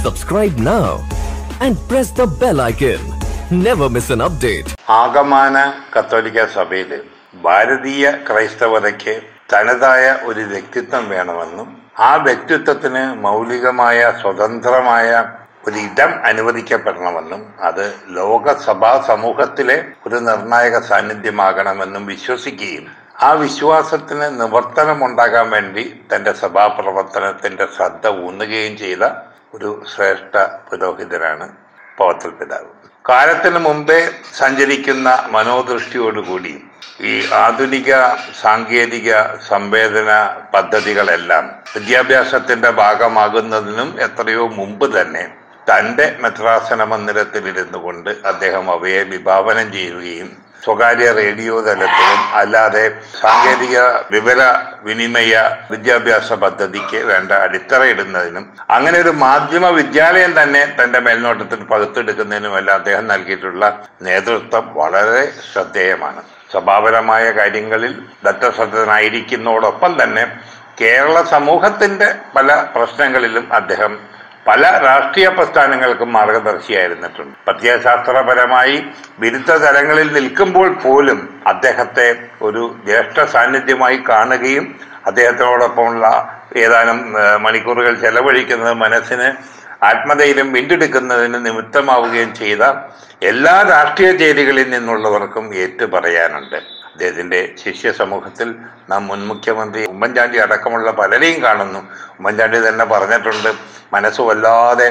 Subscribe now and press the bell icon. Never miss an update. ആഗമാന കത്തോലിക്ക സഭയിൽ ഭാരതീയ ക്രൈസ്തവതയ്ക്ക് തനതായ ഒരു വ്യക്തിത്വം വേണമെന്നും ആ വ്യക്തിത്വത്തിന് മൗലികമായ സ്വതന്ത്രമായ ഒരു ഇടം അനുവദിക്കപ്പെടണമെന്നും അത് ലോകസഭാ സമൂഹത്തിലെ ഒരു നിർണായക സാന്നിധ്യമാകണമെന്നും വിശ്വസിക്കുകയും ആ വിശ്വാസത്തിന് നിവർത്തനമുണ്ടാകാൻ വേണ്ടി തന്റെ സഭാപ്രവർത്തനത്തിന്റെ ശ്രദ്ധ ഊന്നുകയും ചെയ്ത ഒരു ശ്രേഷ്ഠ പുരോഹിതരാണ് പവത്തൽ പിതാവ്. കാലത്തിന് മുമ്പേ സഞ്ചരിക്കുന്ന മനോദൃഷ്ടിയോടുകൂടി ഈ ആധുനിക സാങ്കേതിക സംവേദന പദ്ധതികളെല്ലാം വിദ്യാഭ്യാസത്തിന്റെ ഭാഗമാകുന്നതിനും എത്രയോ മുമ്പ് തന്നെ തന്റെ മെത്രാസന മന്ദിരത്തിലിരുന്നു കൊണ്ട് അദ്ദേഹം അവയെ വിഭാവനം ചെയ്യുകയും സ്വകാര്യ റേഡിയോ തലത്തിലും അല്ലാതെ സാങ്കേതിക വിവര വിനിമയ വിദ്യാഭ്യാസ പദ്ധതിക്ക് വേണ്ട അടിത്തറയിടുന്നതിനും അങ്ങനെ ഒരു മാധ്യമ വിദ്യാലയം തന്നെ തന്റെ മേൽനോട്ടത്തിൽ പകുത്തെടുക്കുന്നതിനുമെല്ലാം അദ്ദേഹം നൽകിയിട്ടുള്ള നേതൃത്വം വളരെ ശ്രദ്ധേയമാണ്. സ്വഭാവപരമായ കാര്യങ്ങളിൽ ദത്തശ്രദ്ധനായിരിക്കുന്നതോടൊപ്പം തന്നെ കേരള സമൂഹത്തിന്റെ പല പ്രശ്നങ്ങളിലും അദ്ദേഹം പല രാഷ്ട്രീയ പ്രസ്ഥാനങ്ങൾക്കും മാർഗദർശിയായിരുന്നിട്ടുണ്ട്. പ്രത്യയശാസ്ത്രപരമായി വിരുദ്ധ തലങ്ങളിൽ നിൽക്കുമ്പോൾ പോലും അദ്ദേഹത്തെ ഒരു ജ്യേഷ്ഠ സാന്നിധ്യമായി കാണുകയും അദ്ദേഹത്തോടൊപ്പമുള്ള ഏതാനും മണിക്കൂറുകൾ ചെലവഴിക്കുന്നത് മനസ്സിന് ആത്മധൈര്യം വീണ്ടെടുക്കുന്നതിന് നിമിത്തമാവുകയും ചെയ്ത എല്ലാ രാഷ്ട്രീയ ചേരികളിൽ നിന്നുള്ളവർക്കും ഏറ്റു പറയാനുണ്ട് അദ്ദേഹത്തിന്റെ ശിഷ്യ സമൂഹത്തിൽ നാം മുൻ മുഖ്യമന്ത്രി ഉമ്മൻചാണ്ടി അടക്കമുള്ള പലരെയും കാണുന്നു. ഉമ്മൻചാണ്ടി തന്നെ പറഞ്ഞിട്ടുണ്ട് മനസ്സ് വല്ലാതെ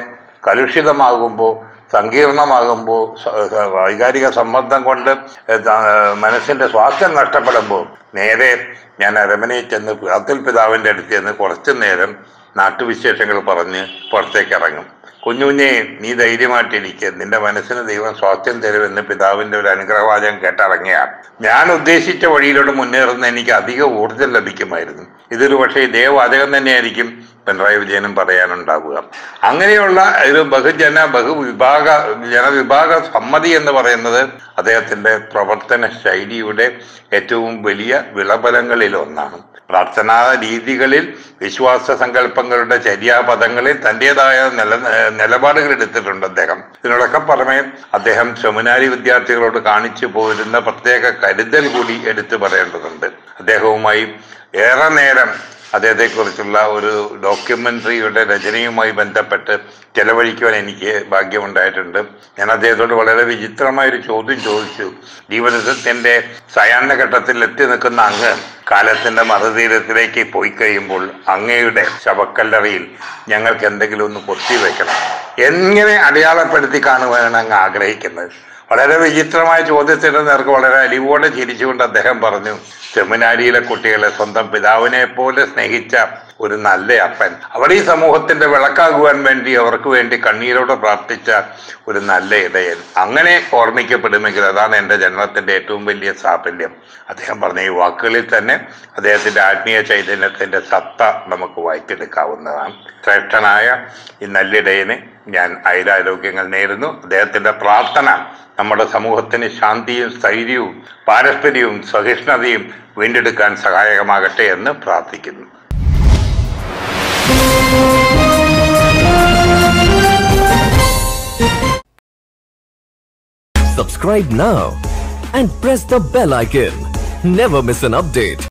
കലുഷിതമാകുമ്പോൾ സങ്കീർണമാകുമ്പോൾ വൈകാരിക സമ്മർദ്ദം കൊണ്ട് മനസ്സിന്റെ സ്വാസ്ഥ്യം നഷ്ടപ്പെടുമ്പോൾ നേരെ ഞാൻ അരമനയിൽ ചെന്ന് അത്തിൽ പിതാവിന്റെ അടുത്ത് ചെന്ന് കുറച്ചു നേരം നാട്ടുവിശേഷങ്ങൾ പറഞ്ഞ് പുറത്തേക്ക് ഇറങ്ങും കുഞ്ഞുഞ്ഞെ നീ ധൈര്യമായിട്ടിരിക്കുക നിന്റെ മനസ്സിന് ദൈവം സ്വാസ്ഥ്യം തരുമെന്ന് പിതാവിന്റെ ഒരു അനുഗ്രഹവാചകം കേട്ടിറങ്ങിയ. ഞാൻ ഉദ്ദേശിച്ച വഴിയിലൂടെ മുന്നേറുന്ന എനിക്ക് അധിക ഊർജം ലഭിക്കുമായിരുന്നു. ഇതൊരു പക്ഷേ ദേവവാചകം വാചകം തന്നെയായിരിക്കും പിണറായി വിജയനും പറയാനുണ്ടാവുക. അങ്ങനെയുള്ള ഒരു ബഹുജന ബഹുവിഭാഗ ജനവിഭാഗ സമ്മതി എന്ന് പറയുന്നത് അദ്ദേഹത്തിന്റെ പ്രവർത്തന ശൈലിയുടെ ഏറ്റവും വലിയ വിളബലങ്ങളിൽ ഒന്നാണ്. പ്രാർത്ഥനാ രീതികളിൽ വിശ്വാസ സങ്കല്പങ്ങളുടെ ചര്യാപദങ്ങളിൽ തന്റെതായ നില നിലപാടുകൾ എടുത്തിട്ടുണ്ട് അദ്ദേഹം. ഇതിനോടൊക്കെ പുറമെ അദ്ദേഹം സെമിനാരി വിദ്യാർത്ഥികളോട് കാണിച്ചു പോരുന്ന പ്രത്യേക കരുതൽ കൂടി എടുത്തു പറയേണ്ടതുണ്ട്. അദ്ദേഹവുമായി ഏറെ നേരം അദ്ദേഹത്തെക്കുറിച്ചുള്ള ഒരു ഡോക്യുമെന്ററിയുടെ രചനയുമായി ബന്ധപ്പെട്ട് ചെലവഴിക്കുവാൻ എനിക്ക് ഭാഗ്യമുണ്ടായിട്ടുണ്ട്. ഞാൻ അദ്ദേഹത്തോട് വളരെ വിചിത്രമായൊരു ചോദ്യം ചോദിച്ചു. ജീവിതത്തിന്റെ സയാന ഘട്ടത്തിൽ എത്തി നിൽക്കുന്ന അങ്ങ് കാലത്തിന്റെ മറുതീരത്തിലേക്ക് പോയി കഴിയുമ്പോൾ അങ്ങയുടെ ശവക്കല്ലറയിൽ ഞങ്ങൾക്ക് എന്തെങ്കിലും ഒന്ന് കൊത്തിവെക്കണം. എങ്ങനെ അടയാളപ്പെടുത്തി കാണുവാനാണ് അങ്ങ് ആഗ്രഹിക്കുന്നത്? വളരെ വിചിത്രമായ ചോദ്യത്തിന്റെ നേർക്ക് വളരെ അലിവോടെ ചിരിച്ചുകൊണ്ട് അദ്ദേഹം പറഞ്ഞു സെമിനാരിയിലെ കുട്ടികളെ സ്വന്തം പിതാവിനെ പോലെ സ്നേഹിച്ച ഒരു നല്ല അപ്പൻ. അവർ ഈ സമൂഹത്തിന്റെ വിളക്കാകുവാൻ വേണ്ടി അവർക്ക് വേണ്ടി കണ്ണീരോടെ പ്രാർത്ഥിച്ച ഒരു നല്ല ഇടയൻ. അങ്ങനെ ഓർമ്മിക്കപ്പെടുമെങ്കിൽ അതാണ് എന്റെ ജന്മത്തിന്റെ ഏറ്റവും വലിയ സാഫല്യം. അദ്ദേഹം പറഞ്ഞ ഈ വാക്കുകളിൽ തന്നെ അദ്ദേഹത്തിന്റെ ആത്മീയ ചൈതന്യത്തിന്റെ സത്ത നമുക്ക് വായിച്ചെടുക്കാവുന്നതാണ് ശ്രേഷ്ഠനായ ഈ നല്ലിടയന് ഞാൻ അയലാരോഗ്യങ്ങൾ നേരുന്നു അദ്ദേഹത്തിന്റെ പ്രാർത്ഥന നമ്മുടെ സമൂഹത്തിന് ശാന്തിയും സ്ഥൈര്യവും പാരസ്പര്യവും സഹിഷ്ണുതയും വീണ്ടെടുക്കാൻ സഹായകമാകട്ടെ എന്ന് പ്രാർത്ഥിക്കുന്നു Subscribe now and press the bell icon. Never miss an update.